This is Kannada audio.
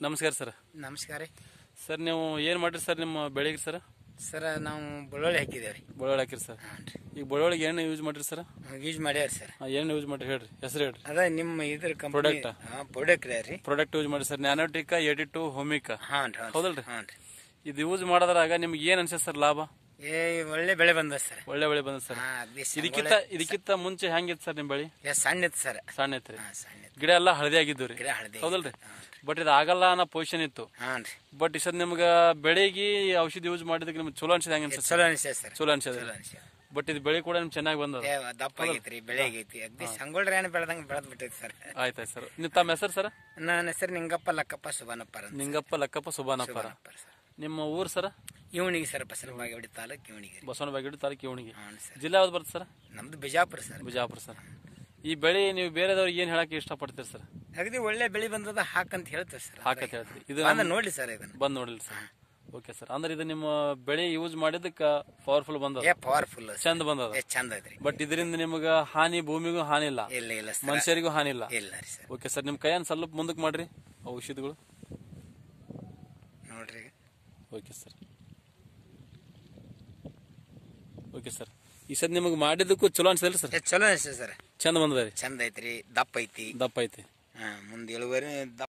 ನಮಸ್ಕಾರ ಸರ್. ನಮಸ್ಕಾರ ರೀ. ಸರ್ ನೀವು ಏನು ಮಾಡಿರಿ ಸರ್ ನಿಮ್ಮ ಬೆಳೆಗೆ ಸರ್? ಸರ್ ನಾವು ಬೆಳ್ಳುಳ್ಳಿ ಹಾಕಿದ್ದೇವೆ ರೀ. ಬೆಳ್ಳುಳ್ಳಿ ಹಾಕಿರಿ ಸರ್. ಈಗ ಬೆಳ್ಳುಳ್ಳಿಗೆ ಏನು ಯೂಸ್ ಮಾಡಿರಿ ಸರ್? ಯೂಸ್ ಮಾಡ್ಯಾರ ಸರ್. ಏನು ಯೂಸ್ ಮಾಡಿರಿ ಹೇಳ್ರಿ ಹೆಸರು ಹೇಳ್ರಿ. ಅದ ನಿಮ್ಮ ಇದ್ರ ಪ್ರಾಡಕ್ಟ್? ಪ್ರಾಡಕ್ಟ್ ರೀ ಪ್ರಾಡಕ್ಟ್ ಯೂಸ್ ಮಾಡಿ ಸರ್. ನ್ಯಾನೋಟಿಕಾ ಏಟಿ ಟು ಹೋಮಿಕಾ ಹಾಂ ಹೌದಲ್ರಿ? ಹಾಂ ಇದು ಯೂಸ್ ಮಾಡೋದ್ರಾಗ ನಿಮ್ಗೆ ಏನು ಅನ್ಸುತ್ತೆ ಸರ್ ಲಾಭ? ಏ ಒಳ್ಳೆ ಬೆಳೆ ಬಂದ ಸರ್. ಒಳ್ಳೆ ಬೆಳೆ ಬಂದ ಸರ್. ಇದಕ್ಕಿಂತ ಇದಕ್ಕಿಂತ ಮುಂಚೆ ಹೆಂಗಿತ್ತು ಸರ್ ನಿಮ್ಮ ಬಳಿ? ಸಣ್ಣ ಇತ್ತು ಸರ್. ಸಣ್ಣ ಇತ್ತು ಗಿಡ ಎಲ್ಲ ಹಳದಿ ಆಗಿದ್ದು ರೀ. ಹೌದಲ್ರಿ? ಬಟ್ ಇದು ಆಗಲ್ಲ ಅನ್ನೋ ಪೊಸಿಷನ್ ಇತ್ತು. ಬಟ್ ರೀ. ಬಟ್ ಇಷ್ಟೊಂದು ನಿಮ್ಗೆ ಬೆಳೆಗೆ ಔಷಧಿ ಯೂಸ್ ಮಾಡಿದಕ್ಕೆ ನಿಮ್ಗೆ ಚಲೋ ಅನ್ಸಿದ್ ಹೆಂಗ ಚಲೋ ಅನ್ಸಿದೆ ಸರ್. ಚಲೋ ಅನ್ಸದ ಬಟ್ ಇದು ಬೆಳೆ ಕೂಡ ನಿಮ್ಗೆ ಚೆನ್ನಾಗಿ ಬಂದದ? ದಪ್ಪ ಆಗೈತ್ರಿ ಬೆಳೆ ಆಗೈತಿ ಅಗ್ದಿ ಸಂಗೊಳ್ಳಿ ಬೆಳೆದಂಗೆ ಬೆಳೆದ್ ಬಿಟ್ಟೈತಿ ಸರ್. ಆಯ್ತಾಯ್ತು ಸರ್. ನಿಮ್ಮ ತಮ್ಮ ಹೆಸರು ಸರ್? ನನ್ನ ಹೆಸರು ನಿಂಗಪ್ಪ ಲಕ್ಕಪ್ಪ ಸುಬಾನಪ್ಪರ ನಿಂಗಪ್ಪ ಲಕ್ಕಪ್ಪ ಸರ್. ನಿಮ್ಮ ಊರು ಸರ್? ಇವಣಿಗೆ ಸರ್ ಬಾಗೇವಾಡಿ ತಾಲೂಕು ಇವಣಿಗೆ ಬಸವನ ತಾಲೂಕು ಇವಣಿಗೆ ಹಾಂ ಸರ್. ಜಿಲ್ಲೆ ಯಾವ್ದು ಬರುತ್ತೆ ಸರ್? ನಮ್ದು ಬಿಜಾಪುರ ಸರ್. ಬಿಜಾಪುರ ಸರ್. ಈ ಬೆಳೆ ನೀವು ಬೇರೆದವ್ರಿಗೆ ಏನು ಹೇಳಕ್ಕೆ ಇಷ್ಟಪಡ್ತೀರಿ ಸರ್? ಅಗದಿ ಒಳ್ಳೆ ಬೆಳೆ ಬಂದದ ಹಾಕಂತ ಹೇಳ್ತೀವಿ ಸರ್. ಹಾಕಂತ ಹೇಳ್ತೀವಿ ಇದು ನೋಡಿ ಸರ್ ಇದನ್ನ. ಬಂದ್ ನೋಡಿಲ್ಲ ಸರ್. Okay sir. ಅಂದ್ರೆ ಇದು ನಿಮ್ಮ ಬೆಳೆ ಯೂಸ್ ಮಾಡಿದಕ್ಕೆ ಪವರ್ಫುಲ್ ಬಂದದ? ಏ ಪವರ್ಫುಲ್ ಚಂದ ಬಂದದ? ಚಂದ ಐತ್ರಿ. ಬಟ್ ಇದರಿಂದ ನಿಮ್ಗೆ ಹಾನಿ ಭೂಮಿಗೂ ಹಾನಿ ಇಲ್ಲ. ಇಲ್ಲ ಇಲ್ಲ ಮನುಷ್ಯರಿಗೂ ಹಾನಿ ಇಲ್ಲ. ಇಲ್ಲ ಓಕೆ ಸರ್ ನಿಮ್ಮ ಕೈಯನ್ ಸ್ವಲ್ಪ ಮುಂದಕ್ಕೆ ಮಾಡ್ರಿ ಔಷಧಿಗಳು. ನೋಡ್ರಿ. ಓಕೆ ಸರ್ ಓಕೆ ಸರ್ ಈ ಸದ್ ನಿಮಗೆ ಮಾಡಿದಕ್ಕೂ ಚಲೋ ಅನ್ಸಲ್ಲ ಸರ್ ಚಲೋ ಅನಿಸ್ತದೆ ಸರ್ ಚಂದ ಬಂದದ ಚಂದ ಐತ್ರಿ ದಪ್ಪ ಐತಿ. ದಪ್ಪ ಐತಿ. ಹಾ ಮುಂದೆ ಇಳುವರಿ ದಪ್ಪ